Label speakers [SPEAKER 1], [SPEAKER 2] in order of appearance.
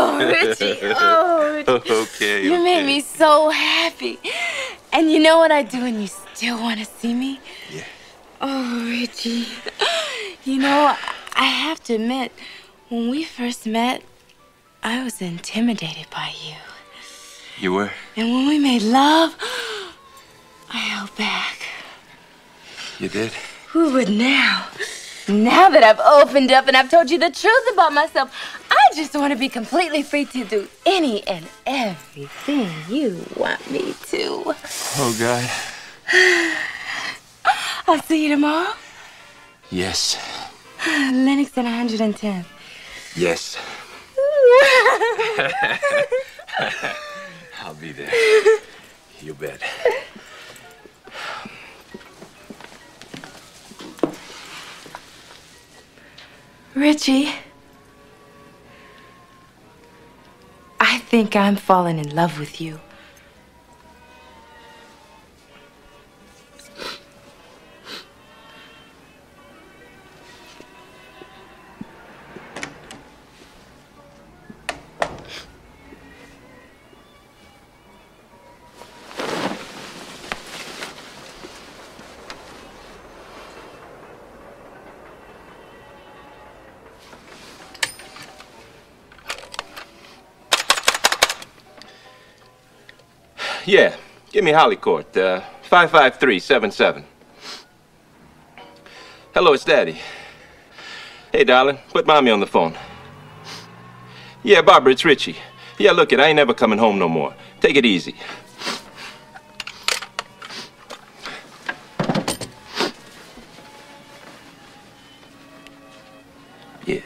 [SPEAKER 1] Oh, Richie. Oh, Richie.
[SPEAKER 2] okay.
[SPEAKER 1] You
[SPEAKER 2] okay.
[SPEAKER 1] made me so happy. And you know what I do when you still want to see me?
[SPEAKER 2] Yeah.
[SPEAKER 1] Oh, Richie. You know, I have to admit, when we first met, I was intimidated by you.
[SPEAKER 2] You were?
[SPEAKER 1] And when we made love, I held back.
[SPEAKER 2] You did?
[SPEAKER 1] Who would now? Now that I've opened up and I've told you the truth about myself, I just want to be completely free to do any and everything you want me to.
[SPEAKER 2] Oh, God.
[SPEAKER 1] I'll see you tomorrow.
[SPEAKER 2] Yes.
[SPEAKER 1] Lenox and 110.
[SPEAKER 2] Yes. I'll be there. You bet.
[SPEAKER 1] Richie. I think I'm falling in love with you.
[SPEAKER 2] yeah, give me Hollycourt, uh, 55377. Hello, it's Daddy. Hey, darling, put Mommy on the phone. Yeah, Barbara, it's Richie. Yeah, look it, I ain't never coming home no more. Take it easy. Yeah.